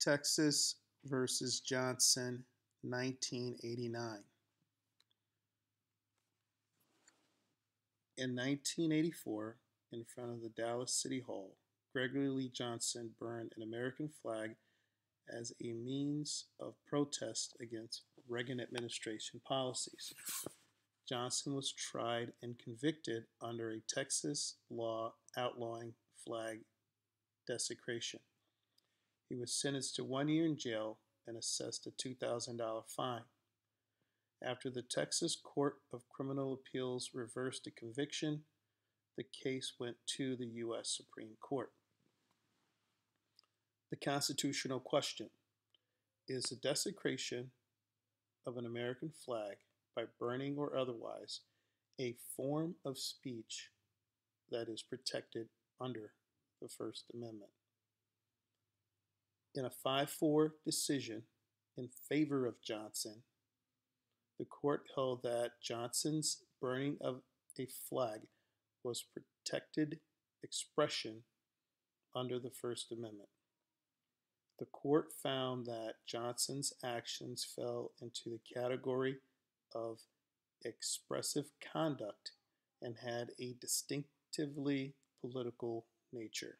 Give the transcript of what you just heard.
Texas versus Johnson, 1989. In 1984, in front of the Dallas City Hall, Gregory Lee Johnson burned an American flag as a means of protest against Reagan administration policies. Johnson was tried and convicted under a Texas law outlawing flag desecration. He was sentenced to one year in jail and assessed a $2,000 fine. After the Texas Court of Criminal Appeals reversed the conviction, the case went to the U.S. Supreme Court. The constitutional question is the desecration of an American flag by burning or otherwise a form of speech that is protected under the First Amendment. In a 5 4 decision in favor of Johnson, the court held that Johnson's burning of a flag was protected expression under the First Amendment. The court found that Johnson's actions fell into the category of expressive conduct and had a distinctively political nature.